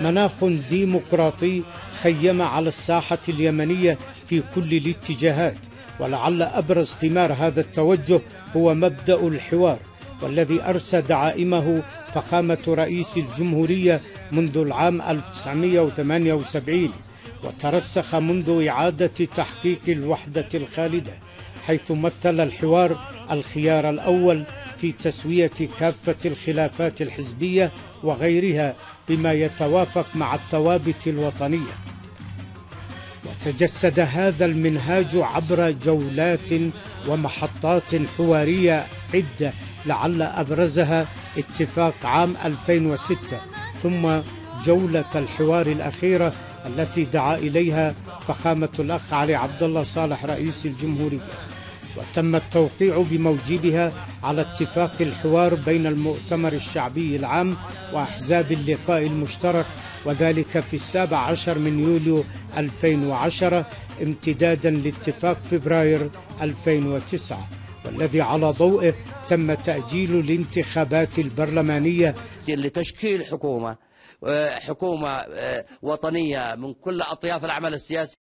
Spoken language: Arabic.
مناخ ديمقراطي خيم على الساحة اليمنية في كل الاتجاهات ولعل أبرز ثمار هذا التوجه هو مبدأ الحوار والذي أرسى دعائمه فخامة رئيس الجمهورية منذ العام 1978 وترسخ منذ إعادة تحقيق الوحدة الخالدة حيث مثل الحوار الخيار الأول في تسوية كافة الخلافات الحزبية وغيرها بما يتوافق مع الثوابت الوطنية. وتجسد هذا المنهاج عبر جولات ومحطات حوارية عدة لعل أبرزها اتفاق عام 2006 ثم جولة الحوار الأخيرة التي دعا إليها فخامة الأخ علي عبد الله صالح رئيس الجمهورية. وتم التوقيع بموجبها على اتفاق الحوار بين المؤتمر الشعبي العام وأحزاب اللقاء المشترك وذلك في السابع عشر من يوليو 2010 امتدادا لاتفاق فبراير 2009 والذي على ضوئه تم تأجيل الانتخابات البرلمانية. لتشكيل حكومة حكومة وطنية من كل أطياف العمل السياسي